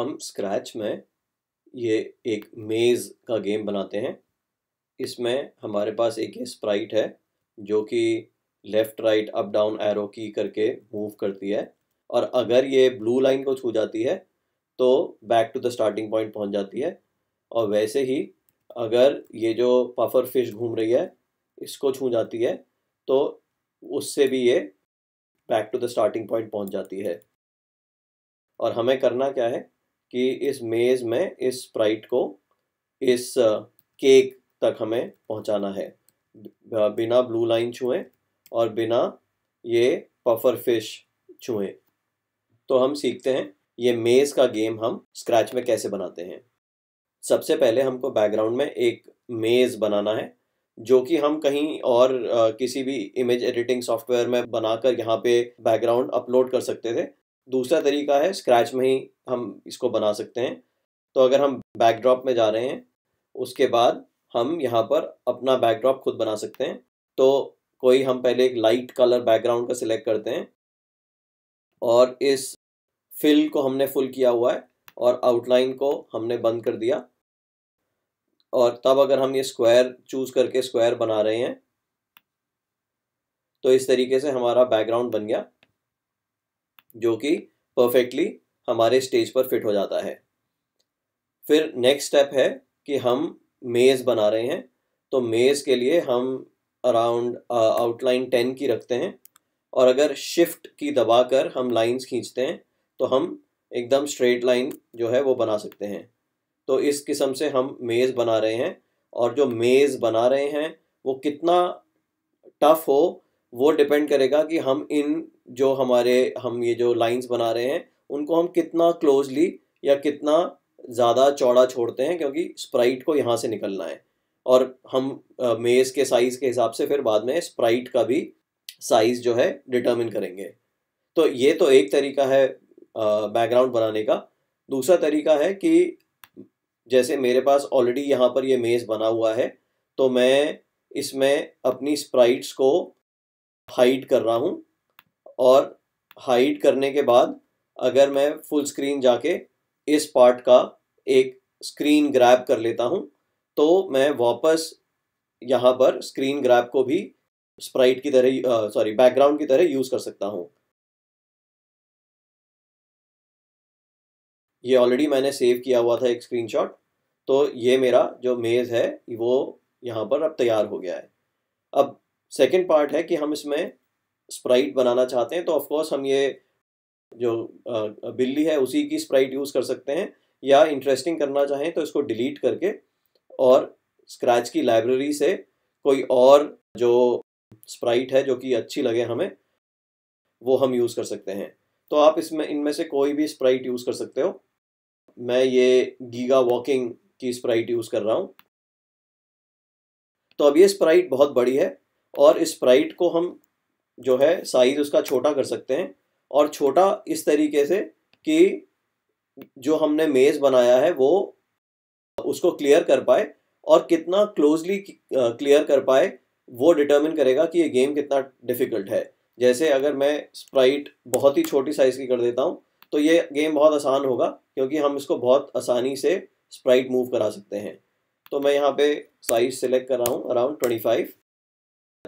हम स्क्रैच में ये एक मेज़ का गेम बनाते हैं। इसमें हमारे पास एक ये स्प्राइट है, जो कि left right up down arrow की करके मूव करती है। और अगर ये ब्लू लाइन को छू जाती है तो back to the starting point पहुँच जाती है। और वैसे ही अगर ये जो पफर फ़िश घूम रही है, इसको छू जाती है तो उससे भी ये back to the starting point पहुँच जाती है। और हमें करना क्या है? कि इस मेज़ में, इस स्प्राइट को, इस केक तक हमें पहुंचाना है। बिना ब्लू लाइन छुए और बिना ये पफर फ़िश छुए। तो हम सीखते हैं, ये मेज़ का गेम हम स्क्रैच में कैसे बनाते हैं। सबसे पहले हमको बैकग्राउंड में एक मेज़ बनाना है, जो कि हम कहीं और किसी भी इमेज एडिटिंग सॉफ्टवेयर में बनाकर यहाँ पे बैकग्राउंड अपलोड कर सकते थे। दूसरा तरीका है स्क्रैच में ही हम इसको बना सकते हैं। तो अगर हम बैकड्रॉप में जा रहे हैं, उसके बाद हम यहाँ पर अपना बैकड्रॉप खुद बना सकते हैं। तो कोई हम पहले एक लाइट कलर बैकग्राउंड का सिलेक्ट करते हैं और इस फिल को हमने फुल किया हुआ है और आउटलाइन को हमने बंद कर दिया। और तब अगर हम ये स्क्वायर चूज़ करके स्क्वायर बना रहे हैं तो इस तरीके से हमारा बैकग्राउंड बन गया। जो कि परफेक्टली हमारे स्टेज पर फिट हो जाता है। फिर नेक्स्ट स्टेप है कि हम मेज़ बना रहे हैं। तो मेज़ के लिए हम अराउंड आउटलाइन टेन की रखते हैं। और अगर शिफ्ट की दबाकर हम लाइंस खींचते हैं तो हम एकदम स्ट्रेट लाइन जो है वो बना सकते हैं। तो इस किस्म से हम मेज़ बना रहे हैं। और जो मेज़ बना रहे हैं, वो कितना टफ हो, वो डिपेंड करेगा कि हम इन जो हमारे, हम ये जो लाइंस बना रहे हैं, उनको हम कितना क्लोजली या कितना ज़्यादा चौड़ा छोड़ते हैं क्योंकि स्प्राइट को यहाँ से निकलना है। और हम मेज़ के साइज़ के हिसाब से फिर बाद में स्प्राइट का भी साइज़ जो है डिटर्मिन करेंगे। तो ये तो एक तरीका है बैकग्राउंड बनाने का। दूसरा तरीका है कि जैसे मेरे पास ऑलरेडी यहाँ पर ये मेज़ बना हुआ है तो मैं इसमें अपनी स्प्राइट्स को हाइड कर रहा हूँ। और हाइड करने के बाद अगर मैं फुल स्क्रीन जाके इस पार्ट का एक स्क्रीन ग्रैब कर लेता हूँ तो मैं वापस यहाँ पर स्क्रीन ग्रैब को भी स्प्राइट की तरह सॉरी बैकग्राउंड की तरह यूज़ कर सकता हूँ। ये ऑलरेडी मैंने सेव किया हुआ था एक स्क्रीनशॉट तो ये मेरा जो मेज़ है, वो यहाँ पर अब तैयार हो गया है। अब सेकेंड पार्ट है कि हम इसमें स्प्राइट बनाना चाहते हैं तो ऑफकोर्स हम ये जो बिल्ली है, उसी की स्प्राइट यूज़ कर सकते हैं, या इंटरेस्टिंग करना चाहें तो इसको डिलीट करके और स्क्रैच की लाइब्रेरी से कोई और जो स्प्राइट है, जो कि अच्छी लगे हमें, वो हम यूज़ कर सकते हैं। तो आप इसमें, इनमें से कोई भी स्प्राइट यूज़ कर सकते हो। मैं ये गीगा वॉकिंग की स्प्राइट यूज़ कर रहा हूँ। तो अब ये स्प्राइट बहुत बड़ी है और इस स्प्राइट को हम जो है, साइज़ उसका छोटा कर सकते हैं। और छोटा इस तरीके से कि जो हमने मेज़ बनाया है, वो उसको क्लियर कर पाए और कितना क्लोजली क्लियर कर पाए, वो डिटर्मिन करेगा कि ये गेम कितना डिफ़िकल्ट है। जैसे अगर मैं स्प्राइट बहुत ही छोटी साइज़ की कर देता हूँ तो ये गेम बहुत आसान होगा, क्योंकि हम इसको बहुत आसानी से स्प्राइट मूव करा सकते हैं। तो मैं यहाँ पे साइज़ सेलेक्ट कर रहा हूँ अराउंड ट्वेंटी फाइव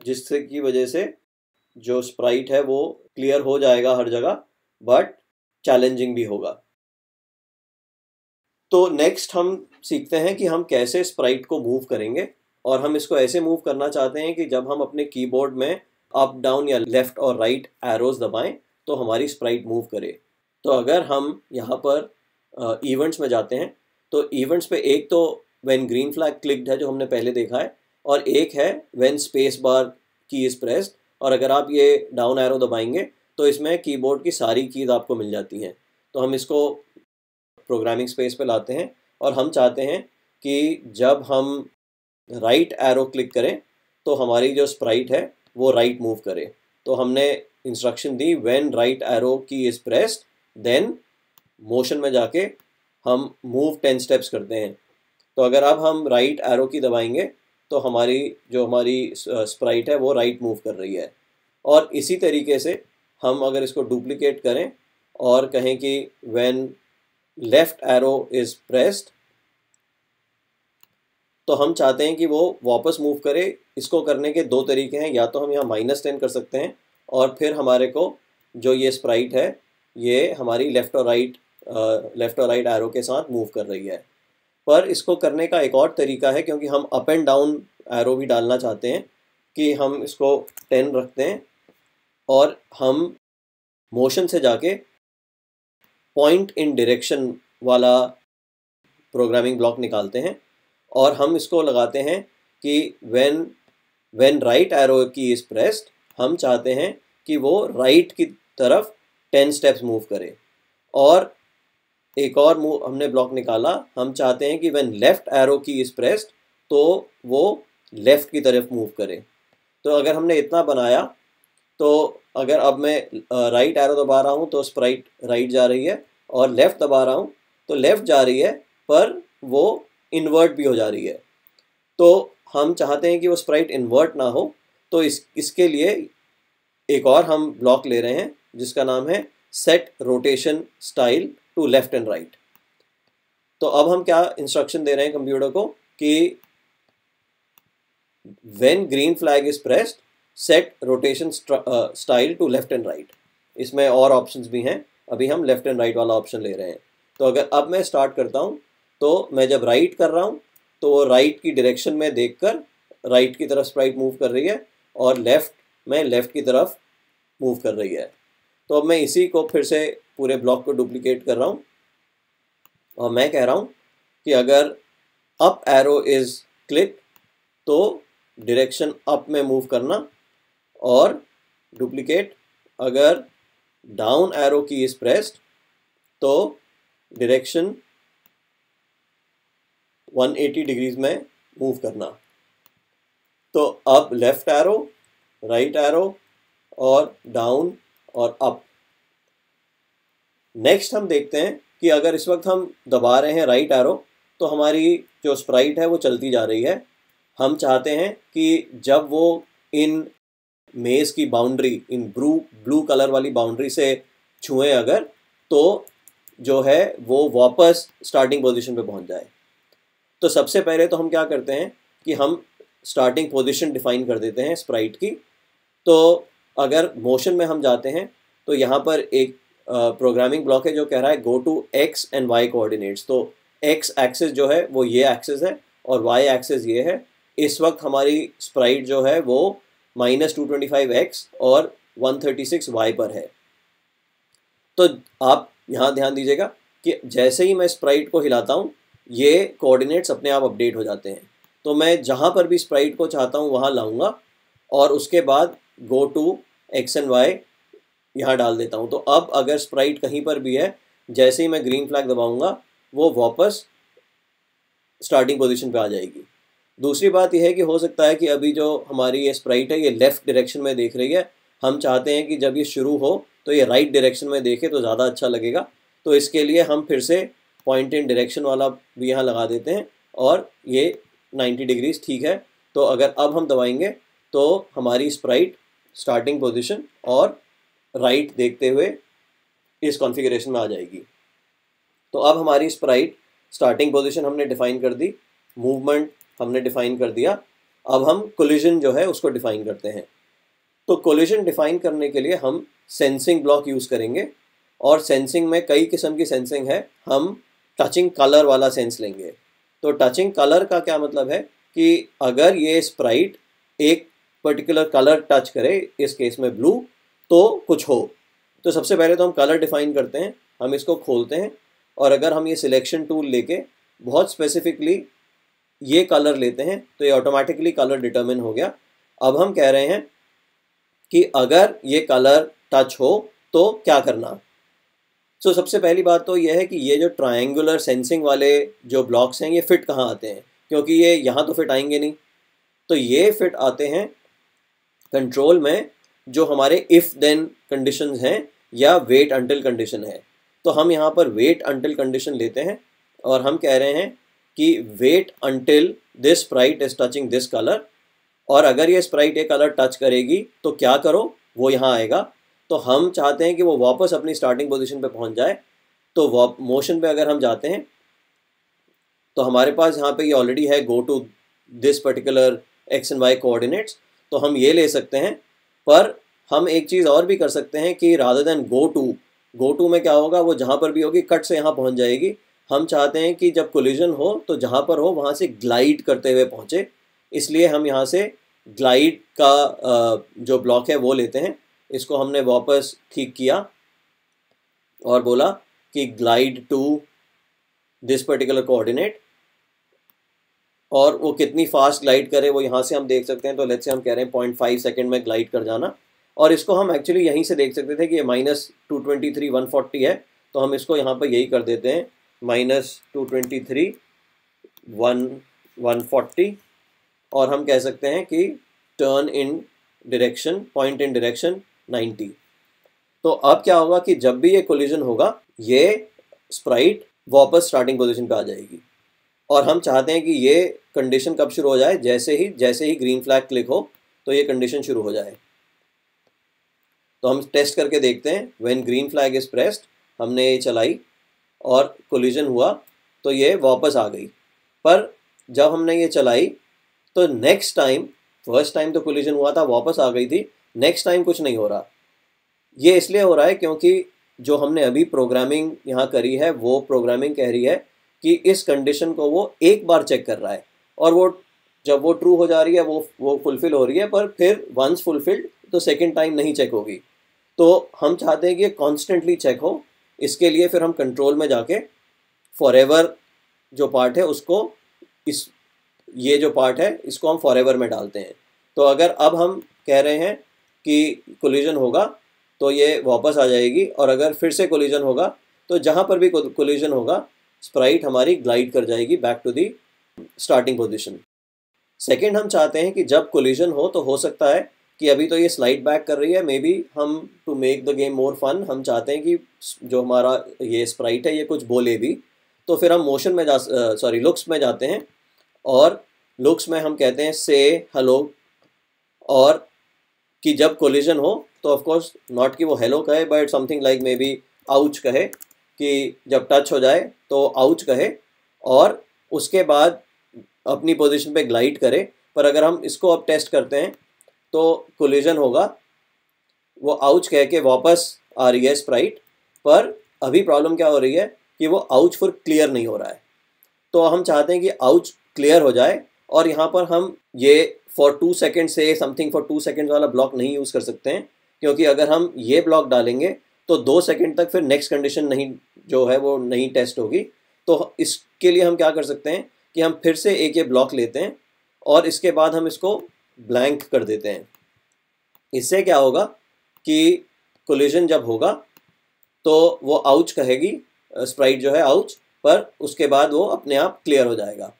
जिससे की वजह से जो स्प्राइट है, वो क्लियर हो जाएगा हर जगह बट चैलेंजिंग भी होगा। तो नेक्स्ट हम सीखते हैं कि हम कैसे स्प्राइट को मूव करेंगे, और हम इसको ऐसे मूव करना चाहते हैं कि जब हम अपने कीबोर्ड में अप डाउन या लेफ़्ट और राइट एरोज दबाएँ तो हमारी स्प्राइट मूव करे। तो अगर हम यहाँ पर इवेंट्स में जाते हैं तो इवेंट्स पे एक तो व्हेन ग्रीन फ्लैग क्लिक्ड है, जो हमने पहले देखा है, और एक है व्हेन स्पेस बार की इज़ प्रेस्ड और अगर आप ये डाउन एरो दबाएँगे तो इसमें कीबोर्ड की सारी कीज़ आपको मिल जाती हैं। तो हम इसको प्रोग्रामिंग स्पेस पे लाते हैं और हम चाहते हैं कि जब हम राइट एरो क्लिक करें तो हमारी जो स्प्राइट है, वो राइट मूव करे। तो हमने instruction the when right arrow key is pressed then motion में जाके हम मूव टेन स्टेप्स करते हैं। तो अगर अब हम राइट right एरो की दबाएँगे तो हमारी, जो हमारी स्प्राइट है, वो राइट मूव कर रही है। और इसी तरीके से हम अगर इसको डुप्लिकेट करें और कहें कि when left arrow is pressed तो हम चाहते हैं कि वो वापस मूव करे। इसको करने के दो तरीके हैं। या तो हम यहाँ माइनस टेन कर सकते हैं और फिर हमारे को जो ये स्प्राइट है, ये हमारी लेफ़्ट और राइट लेफ़्ट और राइट एरो के साथ मूव कर रही है। पर इसको करने का एक और तरीका है, क्योंकि हम अप एंड डाउन एरो भी डालना चाहते हैं कि हम इसको टेन रखते हैं और हम मोशन से जाके पॉइंट इन डायरेक्शन वाला प्रोग्रामिंग ब्लॉक निकालते हैं और हम इसको लगाते हैं कि when when right arrow key is pressed हम चाहते हैं कि वो राइट right की तरफ़ टेन स्टेप्स मूव करे और एक और मूव हमने ब्लॉक निकाला। हम चाहते हैं कि when left arrow key is pressed तो वो लेफ़्ट की तरफ़ मूव करे। तो अगर हमने इतना बनाया तो अगर अब मैं राइट एरो दबा रहा हूँ तो स्प्राइट राइट जा रही है, और लेफ़्ट दबा रहा हूँ तो लेफ़्ट जा रही है, पर वो इन्वर्ट भी हो जा रही है। तो हम चाहते हैं कि वो स्प्राइट इन्वर्ट ना हो तो इस, इसके लिए एक और हम ब्लॉक ले रहे हैं, जिसका नाम है set rotation style to left and right. तो अब हम क्या इंस्ट्रक्शन दे रहे हैं कंप्यूटर को कि when green flag is pressed set rotation style to left and right इसमें और ऑप्शंस भी हैं। अभी हम लेफ़्ट एंड राइट वाला ऑप्शन ले रहे हैं। तो अगर अब मैं स्टार्ट करता हूँ तो मैं जब राइट कर रहा हूँ तो वो राइट की डायरेक्शन में देखकर राइट की तरफ़ स्प्राइट मूव कर रही है और लेफ़्ट में लेफ़्ट की तरफ़ मूव कर रही है। तो अब मैं इसी को फिर से पूरे ब्लॉक को डुप्लीकेट कर रहा हूँ। और मैं कह रहा हूँ कि अगर अप एरो इज़ क्लिक तो डायरेक्शन अप में मूव करना और डुप्लीकेट अगर down arrow key is pressed तो डायरेक्शन 180 डिग्रीज में मूव करना। तो अब लेफ़्ट एरो राइट एरो और डाउन और अप नेक्स्ट हम देखते हैं कि अगर इस वक्त हम दबा रहे हैं राइट एरो तो हमारी जो स्प्राइट है वो चलती जा रही है। हम चाहते हैं कि जब वो इन मेज़ की बाउंड्री इन ब्लू ब्लू कलर वाली बाउंड्री से छुएँ अगर तो जो है वो वापस स्टार्टिंग पोजीशन पे पहुँच जाए। तो सबसे पहले तो हम क्या करते हैं कि हम स्टार्टिंग पोजीशन डिफाइन कर देते हैं स्प्राइट की। तो अगर मोशन में हम जाते हैं तो यहाँ पर एक प्रोग्रामिंग ब्लॉक है जो कह रहा है go to X and Y coordinates तो एक्स एक्सेस जो है, वो ये एक्सेस है और वाई एक्सेस ये है। इस वक्त हमारी स्प्राइट जो है, वो minus two twenty five X और वन थर्टी सिक्स वाई पर है। तो आप यहाँ ध्यान दीजिएगा कि जैसे ही मैं स्प्राइट को हिलाता हूँ, ये कोऑर्डिनेट्स अपने आप अपडेट हो जाते हैं। तो मैं जहाँ पर भी स्प्राइट को चाहता हूँ, वहाँ लाऊँगा और उसके बाद go to X and Y यहाँ डाल देता हूँ। तो अब अगर स्प्राइट कहीं पर भी है, जैसे ही मैं ग्रीन फ्लैग दबाऊँगा, वो वापस स्टार्टिंग पोजीशन पे आ जाएगी। दूसरी बात यह है कि हो सकता है कि अभी जो हमारी ये स्प्राइट है, ये लेफ़्ट डायरेक्शन में देख रही है। हम चाहते हैं कि जब ये शुरू हो तो ये राइट डायरेक्शन में देखे तो ज़्यादा अच्छा लगेगा। तो इसके लिए हम फिर से पॉइंट इन डायरेक्शन वाला भी यहाँ लगा देते हैं और ये 90 डिग्रीज ठीक है। तो अगर अब हम दबाएँगे तो हमारी स्प्राइट स्टार्टिंग पोजीशन और राइट देखते हुए इस कॉन्फ़िगरेशन में आ जाएगी। तो अब हमारी स्प्राइट स्टार्टिंग पोजीशन हमने डिफ़ाइन कर दी मूवमेंट हमने डिफ़ाइन कर दिया। अब हम कोलिजन जो है उसको डिफ़ाइन करते हैं। तो कोलिजन डिफ़ाइन करने के लिए हम सेंसिंग ब्लॉक यूज़ करेंगे और सेंसिंग में कई किस्म की सेंसिंग है। हम टचिंग कलर वाला सेंस लेंगे। तो टचिंग कलर का क्या मतलब है कि अगर ये स्प्राइट एक पर्टिकुलर कलर टच करे, इस केस में ब्लू तो कुछ हो। तो सबसे पहले तो हम कलर डिफाइन करते हैं हम इसको खोलते हैं और अगर हम ये सिलेक्शन टूल लेके बहुत स्पेसिफिकली ये कलर लेते हैं तो ये ऑटोमेटिकली कलर डिटर्मिन हो गया। अब हम कह रहे हैं कि अगर ये कलर टच हो तो क्या करना? सो so, सबसे पहली बात तो यह है कि ये जो ट्रायंगुलर सेंसिंग वाले जो ब्लॉक्स हैं ये फिट कहाँ आते हैं? क्योंकि ये यहाँ तो फिट आएँगे नहीं। तो ये फिट आते हैं कंट्रोल में जो हमारे इफ़ देन कंडीशन हैं या वेट अंटिल कंडीशन है। तो हम यहाँ पर वेट अंटिल कंडीशन लेते हैं और हम कह रहे हैं कि wait until this sprite is touching this colour और अगर ये स्प्राइट ये कलर टच करेगी तो क्या करो? वो यहाँ आएगा। तो हम चाहते हैं कि वो वापस अपनी स्टार्टिंग पोजीशन पे पहुँच जाए। तो मोशन पे अगर हम जाते हैं तो हमारे पास यहाँ पे ये ऑलरेडी है go to this particular X and Y coordinates तो हम ये ले सकते हैं पर हम एक चीज़ और भी कर सकते हैं कि rather than go to go to में क्या होगा? वो जहाँ पर भी होगी कट से यहाँ पहुँच जाएगी। हम चाहते हैं कि जब कोलिजन हो तो जहाँ पर हो, वहाँ से ग्लाइड करते हुए पहुँचे। इसलिए हम यहाँ से ग्लाइड का जो ब्लॉक है, वो लेते हैं। इसको हमने वापस ठीक किया और बोला कि glide to this particular coordinate और वो कितनी फास्ट ग्लाइड करे, वो यहाँ से हम देख सकते हैं। तो लेट्स से हम कह रहे हैं पॉइंट फाइव सेकेंड में ग्लाइड कर जाना। और इसको हम एक्चुअली यहीं से देख सकते थे कि ये minus two twenty three one forty है। तो हम इसको यहाँ पर यही कर देते हैं। Minus two twenty three one one forty और हम कह सकते हैं कि turn in direction point in direction ninety तो अब क्या होगा कि जब भी ये कोलिजन होगा, ये स्प्राइट वापस स्टार्टिंग पोजीशन पे आ जाएगी। और हम चाहते हैं कि ये कंडीशन कब शुरू हो जाए? जैसे ही जैसे ही ग्रीन फ्लैग क्लिक हो तो ये कंडीशन शुरू हो जाए। तो हम टेस्ट करके देखते हैं when green flag is pressed हमने ये चलाई और कोलिजन हुआ तो ये वापस आ गई। पर जब हमने ये चलाई तो नेक्स्ट टाइम फ़र्स्ट टाइम तो कोलिजन हुआ था, वापस आ गई थी नेक्स्ट टाइम कुछ नहीं हो रहा। ये इसलिए हो रहा है क्योंकि जो हमने अभी प्रोग्रामिंग यहाँ करी है, वो प्रोग्रामिंग कह रही है कि इस कंडीशन को वो एक बार चेक कर रहा है। और वो जब वो ट्रू हो जा रही है, वो वो फुलफ़िल हो रही है, पर फिर वंस फुलफिल्ड तो सेकेंड टाइम नहीं चेक होगी। तो हम चाहते हैं कि कॉन्स्टेंटली चेक हो। इसके लिए फिर हम कंट्रोल में जाके फॉर जो पार्ट है, उसको इस, ये जो पार्ट है, इसको हम फॉर में डालते हैं। तो अगर अब हम कह रहे हैं कि कोलिजन होगा तो ये वापस आ जाएगी। और अगर फिर से कोलिजन होगा तो जहाँ पर भी कोलिजन होगा स्प्राइट हमारी ग्लाइड कर जाएगी back to the starting position second हम चाहते हैं कि जब कोलिजन हो तो हो सकता है कि अभी तो ये स्लाइड बैक कर रही है मे बी हम to make the game more fun हम चाहते हैं कि जो हमारा ये स्प्राइट है, ये कुछ बोले भी। तो फिर हम मोशन में जा सॉरी लुक्स में जाते हैं और लुक्स में हम कहते हैं से हेलो और कि जब कोलिजन हो तो ऑफ़ कोर्स नॉट कि वो हेलो कहे but something like maybe ouch कहे। कि जब टच हो जाए तो आउच कहे और उसके बाद अपनी पोजीशन पे ग्लाइड करे। पर अगर हम इसको अब टेस्ट करते हैं तो कोलिजन होगा। वो आउच कह के वापस आ रही है स्प्राइट पर अभी प्रॉब्लम क्या हो रही है कि वो आउच फुर क्लियर नहीं हो रहा है। तो हम चाहते हैं कि आउच क्लियर हो जाए और यहाँ पर हम ये फॉर टू सेकेंड से समथिंग फॉर टू सेकेंड वाला ब्लॉक नहीं यूज़ कर सकते हैं, क्योंकि अगर हम ये ब्लॉक डालेंगे तो दो सेकेंड तक फिर नेक्स्ट कंडीशन नहीं, जो है वो नहीं टेस्ट होगी। तो इसके लिए हम क्या कर सकते हैं कि हम फिर से एक ये ब्लॉक लेते हैं और इसके बाद हम इसको ब्लैंक कर देते हैं। इससे क्या होगा कि कोलिजन जब होगा तो वो आउच कहेगी स्प्राइट जो है आउच पर उसके बाद वो अपने आप क्लियर हो जाएगा।